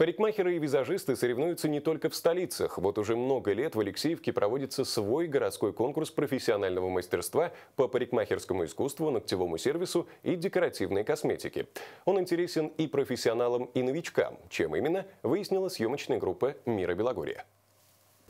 Парикмахеры и визажисты соревнуются не только в столицах. Вот уже много лет в Алексеевке проводится свой городской конкурс профессионального мастерства по парикмахерскому искусству, ногтевому сервису и декоративной косметике. Он интересен и профессионалам, и новичкам. Чем именно, выяснила съемочная группа «Мира Белогорья».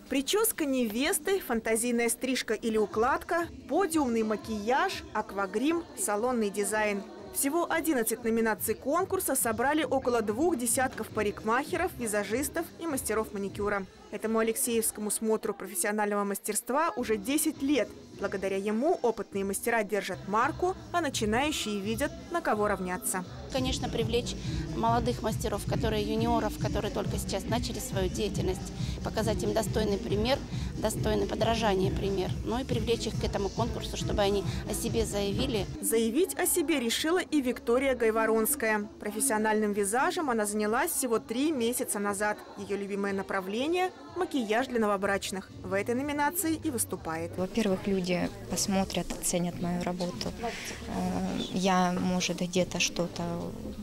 Прическа невесты, фантазийная стрижка или укладка, подиумный макияж, аквагрим, салонный дизайн – всего 11 номинаций конкурса собрали около двух десятков парикмахеров, визажистов и мастеров маникюра. Этому Алексеевскому смотру профессионального мастерства уже 10 лет. Благодаря ему опытные мастера держат марку, а начинающие видят, на кого равняться. Конечно, привлечь молодых мастеров, которые юниоров, которые только сейчас начали свою деятельность, показать им достойный пример, достойный подражания пример, ну и привлечь их к этому конкурсу, чтобы они о себе заявили. Заявить о себе решила и Виктория Гайворонская. Профессиональным визажем она занялась всего три месяца назад. Ее любимое направление – макияж для новобрачных. В этой номинации и выступает. Во-первых, люди посмотрят, оценят мою работу. Э, я, может, где-то что-то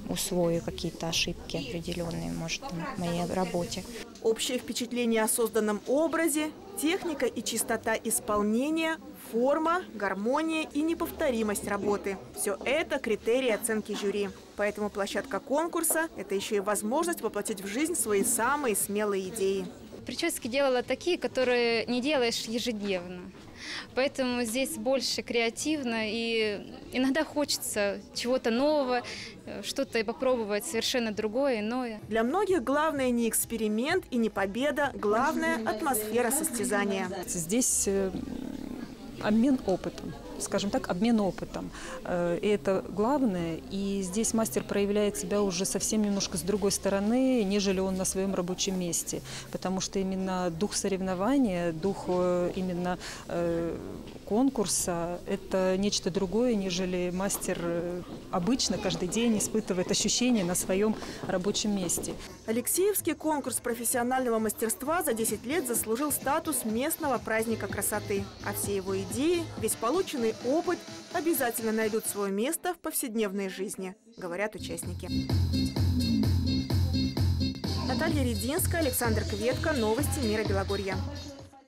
усвою, какие-то ошибки определенные, может, в моей работе. Общее впечатление о созданном образе, техника и чистота исполнения, форма, гармония и неповторимость работы. Все это критерии оценки жюри. Поэтому площадка конкурса – это еще и возможность воплотить в жизнь свои самые смелые идеи. Прически делала такие, которые не делаешь ежедневно. Поэтому здесь больше креативно и иногда хочется чего-то нового, что-то попробовать совершенно другое, иное. Для многих главное не эксперимент и не победа, главное – атмосфера состязания. Здесь э, обмен опытом скажем так, обмен опытом. Э, и это главное. И здесь мастер проявляет себя уже совсем немножко с другой стороны, нежели он на своем рабочем месте. Потому что именно дух соревнования, дух э, именно э, конкурса – это нечто другое, нежели мастер обычно каждый день испытывает ощущения на своем рабочем месте. Алексеевский конкурс профессионального мастерства за 10 лет заслужил статус местного праздника красоты. А все его идеи, весь полученный жизненный опыт обязательно найдут свое место в повседневной жизни, говорят участники. Наталья Рединская, Александр Кветко. Новости мира Белогорья.